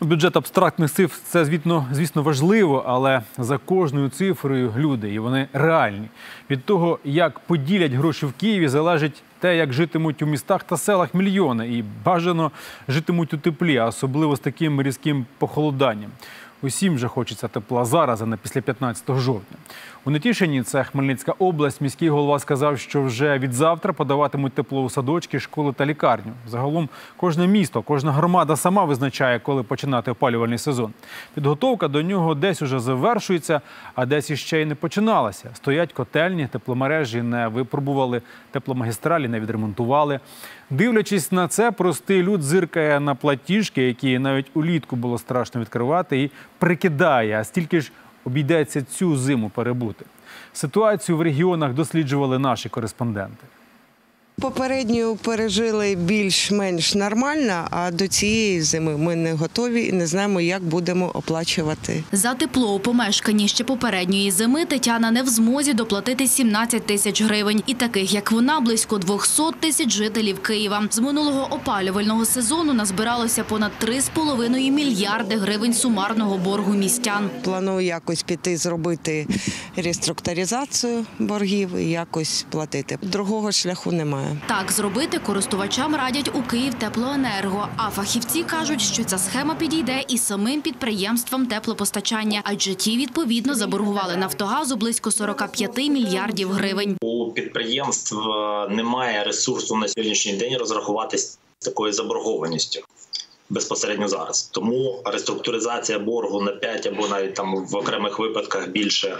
Бюджет абстрактних цифр це звітно, звісно важливо, але за кожною цифрою люди, і вони реальні. Від того, як поділять гроші в Києві, залежить те, як житимуть у містах та селах мільйони, і бажано житимуть у теплі, особливо з таким різким похолоданням. Усім вже хочеться тепла зараз, а не після 15 жовтня. У Нетішині, це Хмельницька область, міський голова сказав, що вже від завтра подаватимуть тепло у садочки, школи та лікарню. Загалом кожне місто, кожна громада сама визначає, коли починати опалювальний сезон. Підготовка до нього десь уже завершується, а десь іще й не починалася. Стоять котельні, тепломережі не випробували, тепломагістралі не відремонтували. Дивлячись на це, простий люд зиркає на платіжки, які навіть улітку було страшно відкривати, і прикидає, а стільки ж обійдеться цю зиму перебути. Ситуацію в регіонах досліджували наші кореспонденти. Попередню пережили більш-менш нормально, а до цієї зими ми не готові і не знаємо, як будемо оплачувати. За тепло у помешканні ще попередньої зими Тетяна не в змозі доплатити 17 тисяч гривень. І таких, як вона, близько 200 тисяч жителів Києва. З минулого опалювального сезону назбиралося понад 3,5 мільярди гривень сумарного боргу містян. Планую якось піти зробити реструктуризацію боргів і якось платити. Другого шляху немає. Так зробити користувачам радять у Київтеплоенерго. А фахівці кажуть, що ця схема підійде і самим підприємствам теплопостачання, адже ті відповідно заборгували Нафтогазу близько 45 мільярдів гривень. у підприємств е, немає ресурсу на сьогоднішній день розрахуватись такою заборгованістю безпосередньо зараз. Тому реструктуризація боргу на 5 або навіть там в окремих випадках більше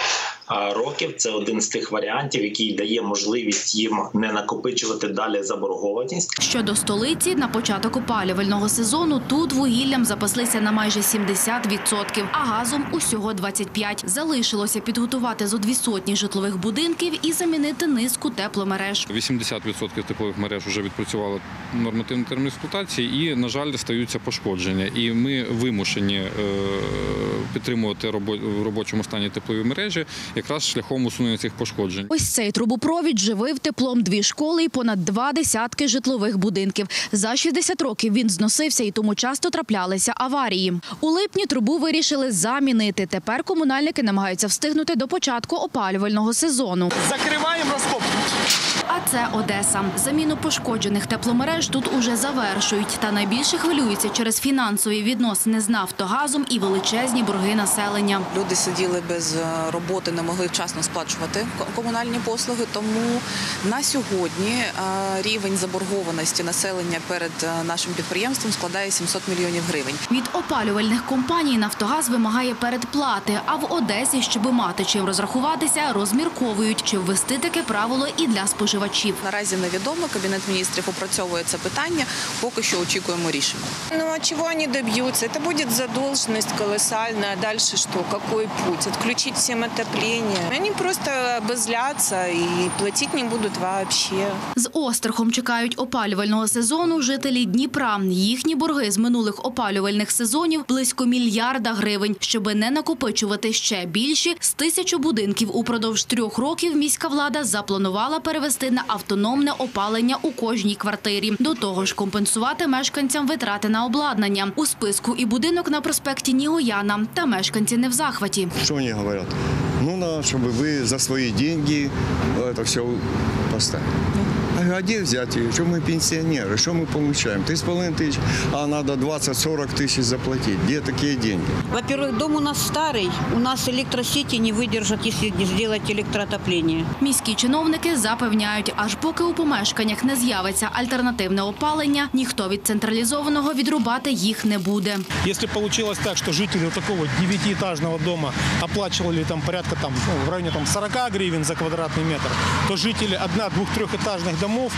років це один з тих варіантів, який дає можливість їм не накопичувати далі заборгованість. Щодо столиці, на початок опалювального сезону тут вугіллям запаслися на майже 70%, а газом усього 25%. Залишилося підготувати зо дві сотні житлових будинків і замінити низку тепломереж. 80% теплових мереж вже відпрацювали нормативний термін експлуатації і, на жаль, стаються пошкодження. І ми вимушені е, підтримувати в робочому стані теплові мережі якраз шляхом усунення цих пошкоджень. Ось цей трубопровід живив теплом дві школи і понад два десятки житлових будинків. За 60 років він зносився і тому часто траплялися аварії. У липні трубу вирішили замінити. Тепер комунальники намагаються встигнути до початку опалювального сезону. Закриваємо розкопку. А це Одеса. Заміну пошкоджених тепломереж тут уже завершують. Та найбільше хвилюються через фінансові відносини з Нафтогазом і величезні борги населення. Люди сиділи без е, роботи, не могли вчасно сплачувати комунальні послуги. Тому на сьогодні е, рівень заборгованості населення перед е, нашим підприємством складає 700 мільйонів гривень. Від опалювальних компаній Нафтогаз вимагає передплати. А в Одесі, щоб мати чим розрахуватися, розмірковують, чи ввести таке правило і для споживачів. Наразі невідомо. Кабінет міністрів опрацьовує це питання. Поки що очікуємо рішення. Ну а чего они добьются? Это будет задолженность колоссальная. А дальше что? Какой путь? Отключить всем отопление? Они просто обозлятся и платить не будут вообще. З острахом чекають опалювального сезону жителі Дніпра. Їхні борги з минулих опалювальних сезонів близько мільярда гривень. Щоби не накопичувати ще більші, з тисячу будинків упродовж трьох років міська влада запланувала перевести на автономне опалення у кожній квартирі. До того ж, компенсувати мешканцям витрати на обладнання. У списку і будинок на проспекті Нігояна. Та мешканці не в захваті. Что они говорят? Ну, надо, чтобы вы за свои деньги это все поставили. А где взять ее? Что мы пенсионеры? Что мы получаем? Три с половиной тысяч, а надо 20-40 тысяч заплатить. Где такие деньги? Во-первых, дом у нас старый, у нас электросети не выдержат, если не сделать электроотопление. Міські чиновники запевняють, аж поки у помешканнях не з'явиться альтернативне опалення, ніхто від централізованого відрубати їх не буде. Если получилось так, что жители вот такого девятиэтажного дома оплачивали там порядка там, ну, в районе там, 40 гривен за квадратный метр, то жители одна-, двух-, трехэтажных домов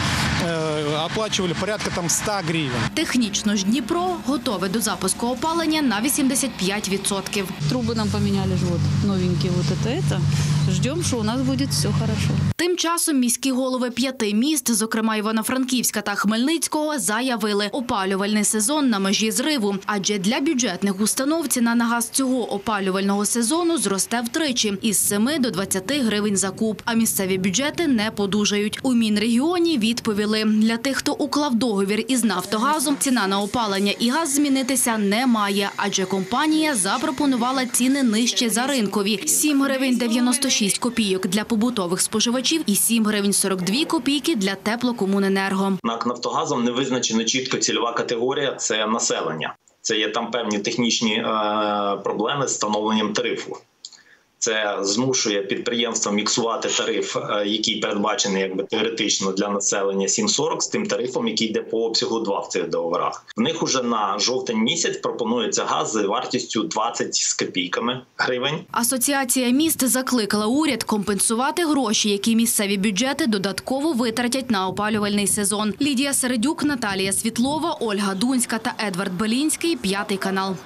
э, оплачивали порядка там 100 гривен. Технічно ж Дніпро готове до запуску опалення на 85%. Трубы нам поменяли же вот новенькие вот это это. ждем, что у нас будет все хорошо. Тим часом міські голови п'яти міст, зокрема Івано-Франківська та Хмельницького, заявили опалювальний сезон на межі зриву. Адже для бюджетних установ ціна на газ цього опалювального сезону зросте втричі – із 7 до 20 гривень за куб. А місцеві бюджети не подужають. У Мінрегіоні відповіли, для тих, хто уклав договір із «Нафтогазом», ціна на опалення і газ змінитися не має, адже компанія запропонувала ціни нижче за ринкові – 7 гривень 96 копійок для побутових споживачів і 7 гривень 42 копійки для теплокомуненерго. НАК Нафтогазом не визначено чітко цільова категорія це населення. Це є там певні технічні е, проблеми з встановленням тарифу. Це змушує підприємства міксувати тариф, е, який передбачений якби теоретично для населення 7,40 з тим тарифом, який йде по обсягу 2 в цих договорах. В них уже на жовтень місяць пропонується газ з вартістю 20 з копійками гривень. Асоціація міст закликала уряд компенсувати гроші, які місцеві бюджети додатково витратять на опалювальний сезон. Лідія Середюк, Наталія Світлова, Ольга Дунська та Едвард Белінський. П'ятий канал.